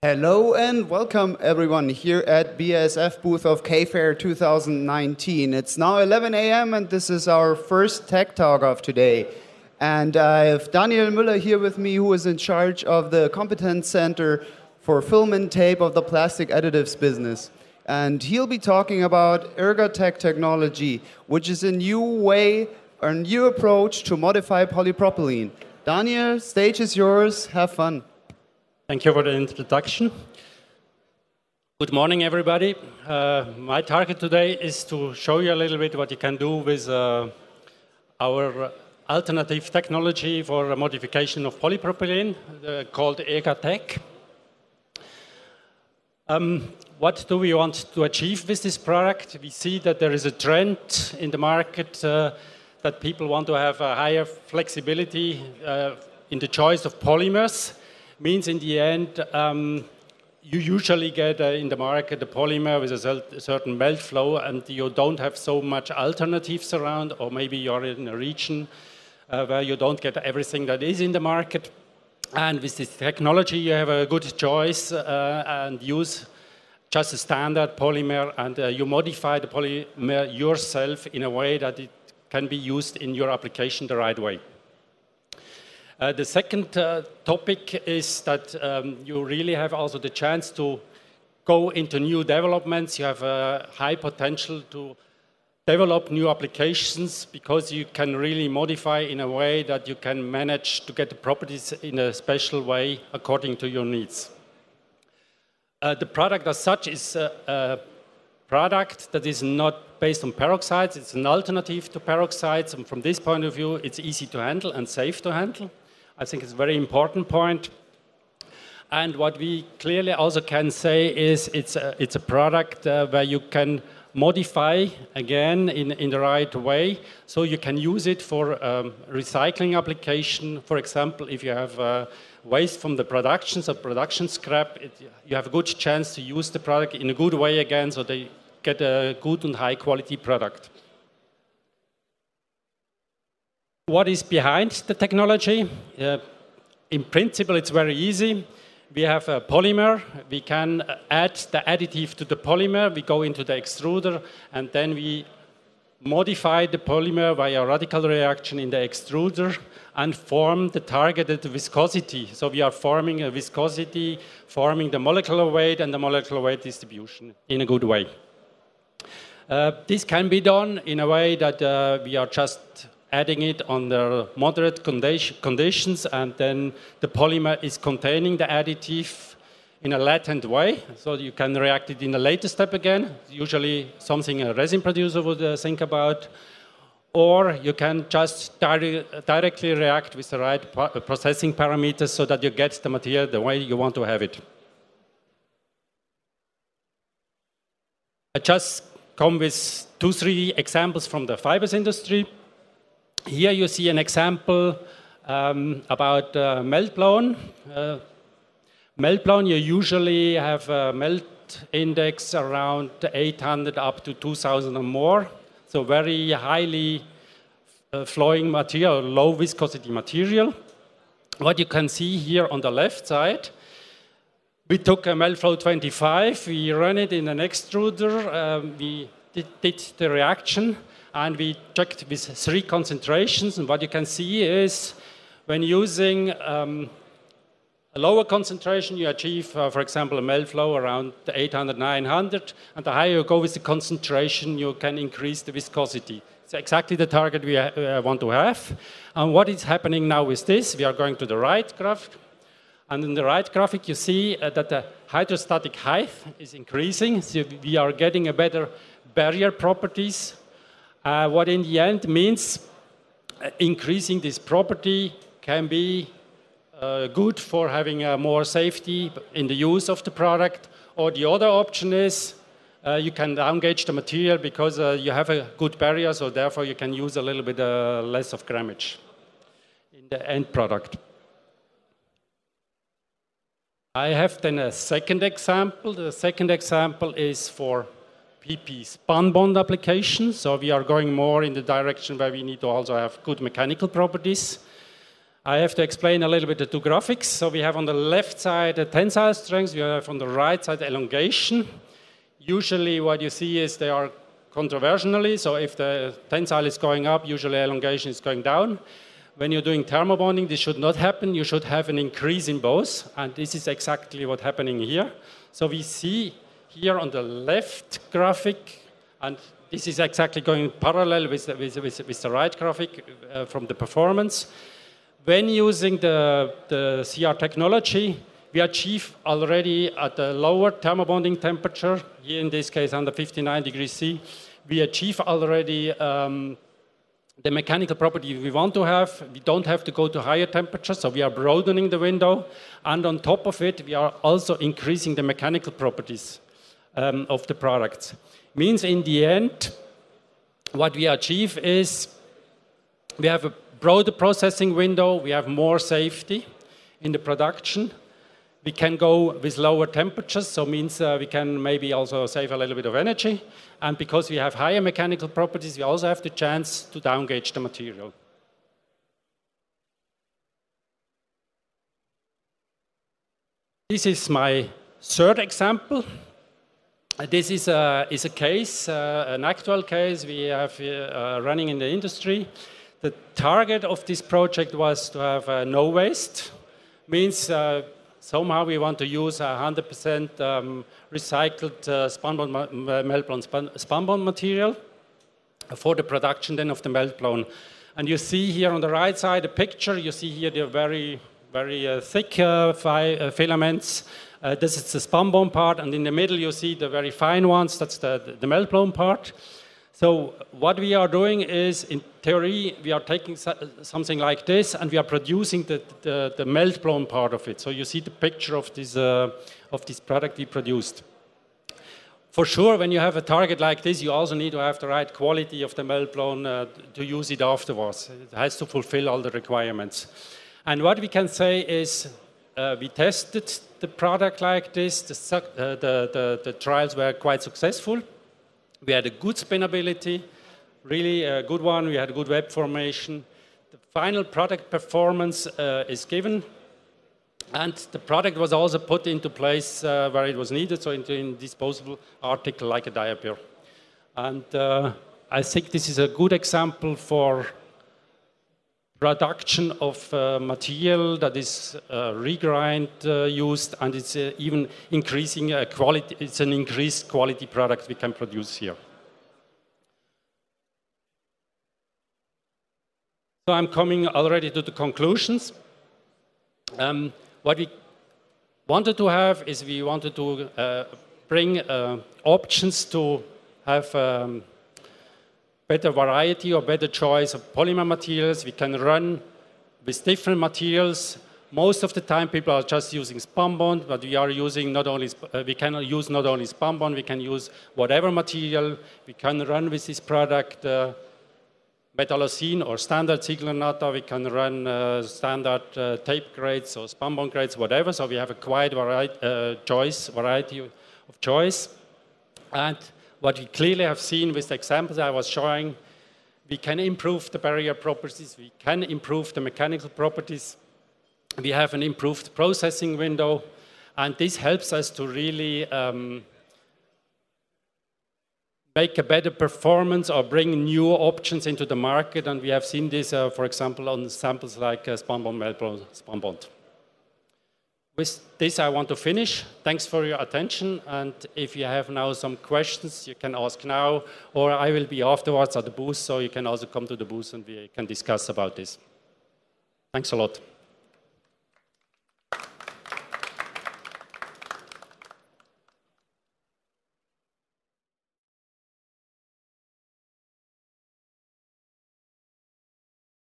Hello and welcome everyone here at BASF booth of K-Fair 2019. It's now 11 a.m. and this is our first Tech Talk of today. And I have Daniel Müller here with me who is in charge of the Competence Center for Film and Tape of the Plastic Additives business. And he'll be talking about Irgatec technology, which is a new way, a new approach to modify polypropylene. Daniel, stage is yours. Have fun. Thank you for the introduction. Good morning, everybody. Uh, my target today is to show you a little bit what you can do with uh, our alternative technology for modification of polypropylene uh, called Irgatec. Um, what do we want to achieve with this product? We see that there is a trend in the market uh, that people want to have a higher flexibility uh, in the choice of polymers means in the end, um, you usually get uh, in the market a polymer with a certain melt flow and you don't have so much alternatives around, or maybe you're in a region uh, where you don't get everything that is in the market. And with this technology, you have a good choice uh, and use just a standard polymer and uh, you modify the polymer yourself in a way that it can be used in your application the right way. Uh, the second uh, topic is that um, you really have also the chance to go into new developments. You have a high potential to develop new applications because you can really modify in a way that you can manage to get the properties in a special way according to your needs. Uh, the product as such is a, a, product that is not based on peroxides. It's an alternative to peroxides. And from this point of view, it's easy to handle and safe to handle. I think it's a very important point. And what we clearly also can say is it's a, it's a product uh, where you can modify again in, in the right way. So you can use it for um, recycling application. For example, if you have uh, waste from the production, so production scrap, it, you have a good chance to use the product in a good way again so they get a good and high quality product. What is behind the technology? Uh, in principle, it's very easy. We have a polymer. We can add the additive to the polymer. We go into the extruder, and then we modify the polymer via radical reaction in the extruder and form the targeted viscosity. So we are forming a viscosity, forming the molecular weight and the molecular weight distribution in a good way. Uh, this can be done in a way that uh, we are just adding it under moderate conditions, and then the polymer is containing the additive in a latent way, so you can react it in a later step again, usually something a resin producer would uh, think about, or you can just di directly react with the right processing parameters so that you get the material the way you want to have it. I just come with two, three examples from the fibers industry. Here you see an example um, about uh, melt blown. Uh, melt blown, you usually have a melt index around 800 up to 2000 or more. So very highly uh, flowing material, low viscosity material. What you can see here on the left side, we took a MELTFLOW 25, we ran it in an extruder, um, we did, did the reaction, and we checked with three concentrations. And what you can see is when using um, a lower concentration, you achieve, uh, for example, a melt flow around 800, 900. And the higher you go with the concentration, you can increase the viscosity. It's exactly the target we uh, want to have. And what is happening now with this? We are going to the right graph. And in the right graphic, you see uh, that the hydrostatic height is increasing. So we are getting a better barrier properties uh, what in the end means uh, increasing this property can be uh, good for having uh, more safety in the use of the product. Or the other option is uh, you can down-gauge the material because uh, you have a good barrier, so therefore you can use a little bit less of grammage in the end product. I have then a second example. The second example is for PP spun bond application. So we are going more in the direction where we need to also have good mechanical properties. I have to explain a little bit the two graphics. So we have on the left side the tensile strength, we have on the right side elongation. Usually what you see is they are controversially, so if the tensile is going up, usually elongation is going down. When you're doing thermobonding, this should not happen. You should have an increase in both, and this is exactly what's happening here. So we see here on the left graphic, and this is exactly going parallel with the, with, with, with the right graphic uh, from the performance. When using the, the CR technology, we achieve already at a lower thermobonding temperature, here in this case under 59 degrees C, we achieve already um, the mechanical property we want to have. We don't have to go to higher temperatures, so we are broadening the window. And on top of it, we are also increasing the mechanical properties um, of the products. Means in the end, what we achieve is we have a broader processing window, we have more safety in the production, we can go with lower temperatures, so means uh, we can maybe also save a little bit of energy. And because we have higher mechanical properties, we also have the chance to down-gauge the material. This is my third example. This is a, is a case, uh, an actual case we have uh, running in the industry. The target of this project was to have uh, no waste, means uh, somehow we want to use 100% um, recycled uh, spunbond melt-blown spunbond material for the production then of the melt-blown. And you see here on the right side a picture, you see here the very, very uh, thick uh, uh filaments. Uh, this is the spunbond part, and in the middle you see the very fine ones, that's the, the, the melt-blown part. So what we are doing is, in theory, we are taking something like this and we are producing the, the, the melt-blown part of it. So you see the picture of this, uh, of this product we produced. For sure, when you have a target like this, you also need to have the right quality of the melt-blown uh, to use it afterwards. It has to fulfill all the requirements. And what we can say is uh, we tested the product like this. The, uh, the, the, the trials were quite successful. We had a good spinability, really a good one. We had a good web formation. The final product performance uh, is given. And the product was also put into place uh, where it was needed, so into a disposable article like a diaper. And uh, I think this is a good example for production of uh, material that is uh, regrind uh, used and it's uh, even increasing uh, quality, it's an increased quality product we can produce here. So I'm coming already to the conclusions. Um, what we wanted to have is we wanted to uh, bring options to have um, better variety or better choice of polymer materials. We can run with different materials. Most of the time people are just using spunbond, but we are using not only, uh, we can use not only spunbond, we can use whatever material. We can run with this product uh, metallocene or standard Ziegler-Natta. We can run uh, standard uh, tape grades or spunbond grades, whatever. So we have a quite variety, uh, choice, variety of choice. And what we clearly have seen with the examples I was showing, we can improve the barrier properties, we can improve the mechanical properties, we have an improved processing window, and this helps us to really um, make a better performance or bring new options into the market, and we have seen this, uh, for example, on samples like uh, Melt-blown Spunbond. With this, I want to finish. Thanks for your attention. And if you have now some questions, you can ask now, or I will be afterwards at the booth, so you can also come to the booth and we can discuss about this. Thanks a lot.